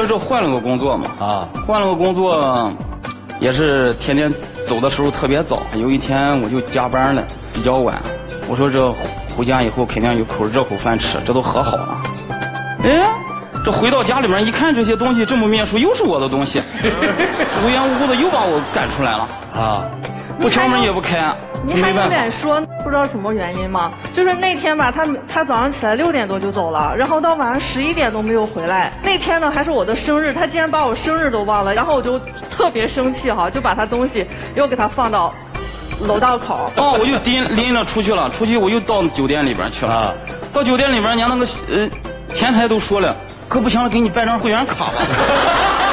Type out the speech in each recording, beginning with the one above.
来之后换了个工作嘛，啊，换了个工作，也是天天走的时候特别早。有一天我就加班了，比较晚。我说这回家以后肯定有口热口饭吃，这都和好了。哎，这回到家里面一看这些东西这么面熟，又是我的东西，无缘无故的又把我赶出来了。啊，不敲门也不开，你还有。脸说不知道什么原因吗？就是那天吧，他他早上起来六点多就走了，然后到晚上十一点都没有回来。那天呢还是我的生日，他竟然把我生日都忘了，然后我就特别生气哈，就把他东西又给他放到楼道口。哦，我就拎拎了出去了，出去我又到酒店里边去了。啊到酒店里边，人家那个呃前台都说了，哥不行了，给你办张会员卡吧。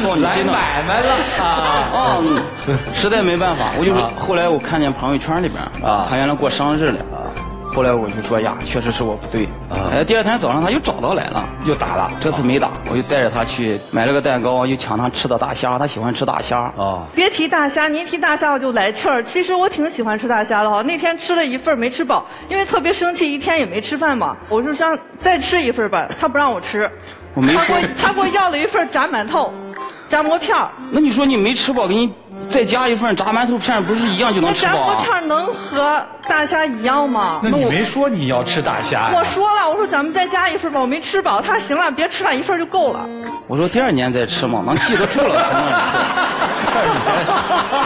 弄得我太无奈了，我告诉你，来真的。买卖了。啊！啊，嗯。实在没办法，我就是啊。后来我看见朋友圈里边啊。他原来过生日了。啊，后来我就说呀，确实是我不对，啊。哎，第二天早上他又找到来了，又打了。这次没打，我就带着他去买了个蛋糕，又抢他吃的大虾，他喜欢吃大虾，哦，别提大虾，你一提大虾我就来气儿。其实我挺喜欢吃大虾的哈，那天吃了一份没吃饱，因为特别生气，一天也没吃饭嘛。我就想再吃一份儿吧，他不让我吃，我没说他给我他给我要了一份炸馒头，炸馍片儿。那你说你没吃饱，给你再加一份炸馒头片，不是一样就能吃饱啊？馍片能和大虾一样吗？那你没说你要吃大虾呀？我说了，我说咱们再加一份吧，我没吃饱。他说行了，别吃了，一份就够了。我说第二年再吃嘛，能记得住了。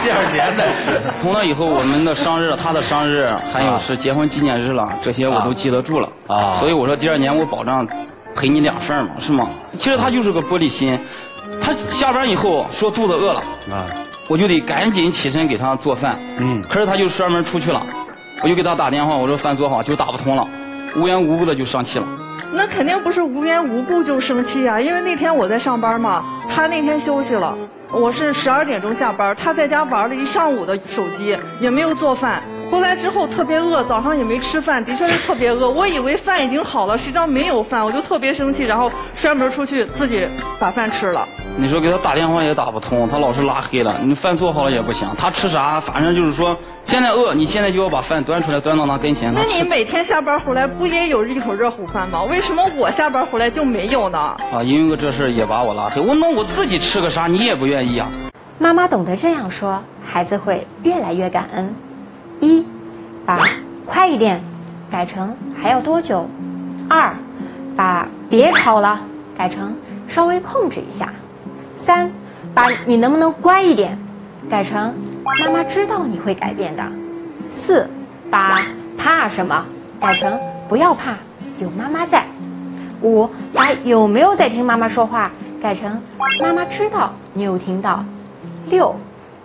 第二年再吃从那以后，我们的生日、他的生日，还有是结婚纪念日了，这些我都记得住了啊所以我说第二年我保障。赔你两份嘛，是吗？其实他就是个玻璃心，他下班以后说肚子饿了，啊，我就得赶紧起身给他做饭。嗯可是他就摔门出去了，我就给他打电话，我说饭做好，就打不通了，无缘无故的就生气了。那肯定不是无缘无故就生气啊，因为那天我在上班嘛，他那天休息了，我是十二点钟下班，他在家玩了一上午的手机，也没有做饭。回来之后特别饿，早上也没吃饭，的确是特别饿。我以为饭已经好了，实际上没有饭，我就特别生气，然后摔门出去，自己把饭吃了。你说给他打电话也打不通，他老是拉黑了。你饭做好了也不行，他吃啥，反正就是说现在饿，你现在就要把饭端出来，端到他跟前。那你每天下班回来不也有一口热乎饭吗？为什么我下班回来就没有呢？啊，因为这事儿也把我拉黑。我那我自己吃个啥，你也不愿意啊？妈妈懂得这样说，孩子会越来越感恩。一，把快一点改成还要多久？二，把别吵了改成稍微控制一下。三，把你能不能乖一点改成妈妈知道你会改变的。四，把怕什么改成不要怕，有妈妈在。五，把有没有在听妈妈说话改成妈妈知道你有听到。六，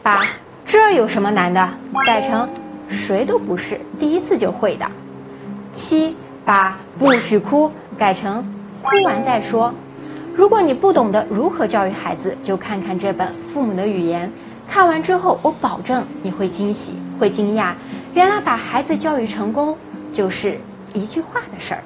把这有什么难的改成谁都不是第一次就会的。七，把不许哭改成哭完再说。如果你不懂得如何教育孩子，就看看这本《父母的语言》。看完之后，我保证你会惊喜，会惊讶，原来把孩子教育成功就是一句话的事儿。